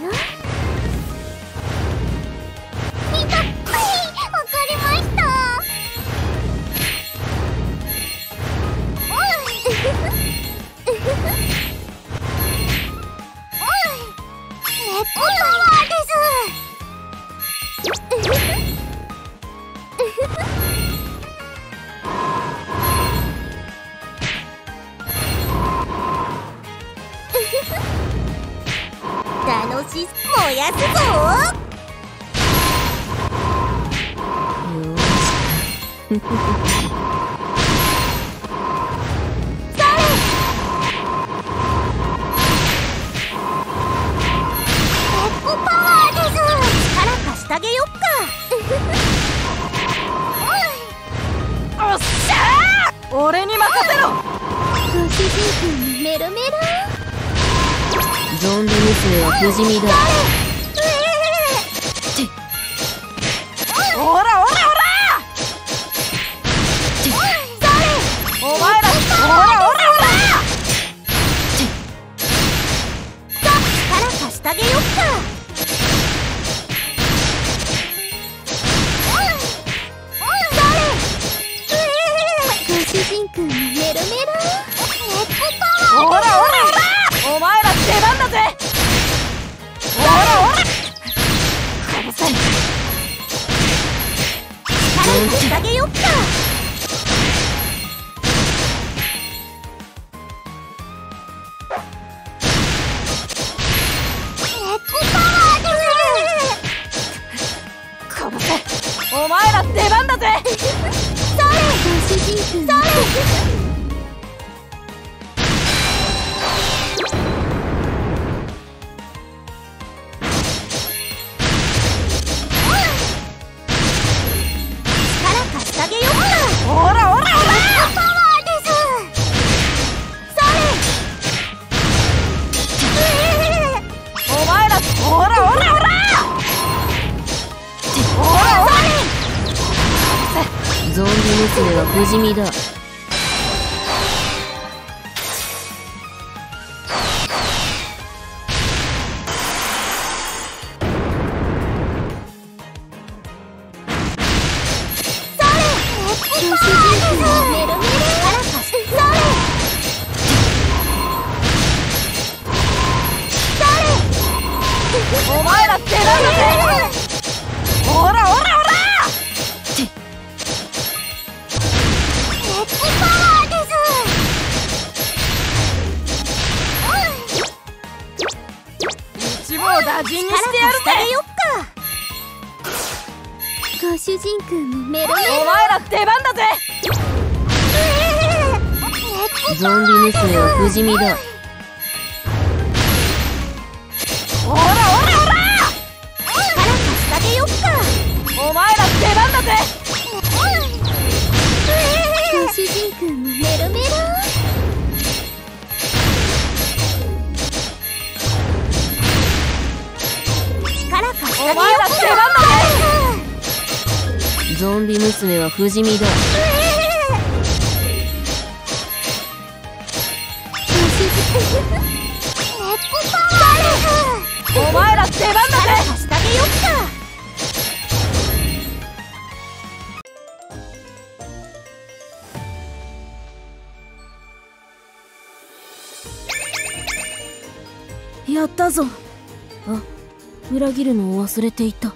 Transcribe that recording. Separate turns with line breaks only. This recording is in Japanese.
よ。楽し燃やすぞ。よし。し。てあげよっか
おっし。ゃー俺に任せろ
ご主人君メロメロ
ゾンビ娘は不死身だ。おらおらおら!お前らおらおらおら!
力貸しげよっか。ンくんメロメロ力あげよっか
お前ら出番だぜ。
そ れ
娘は不死身だお前らってなんだぜほらほらにしてやるぜよっ
かご主人君もメロメロ。
お前ら出番だぜ。ゾンビ娘は不死身だゾンビ娘は不死身だ。お前ら出番だぜ
してあげよっか
やったぞ。あ裏切るのを忘れていた